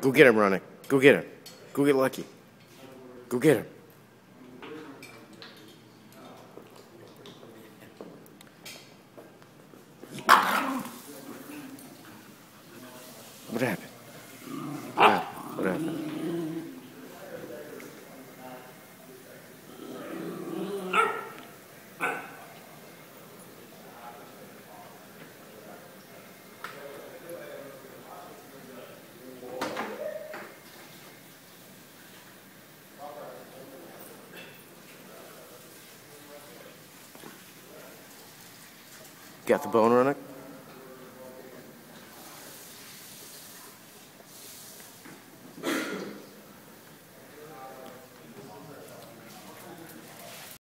Go get him, Ronnie. Go get him. Go get Lucky. Go get him. What happened? What happened? What happened? got the bone runner?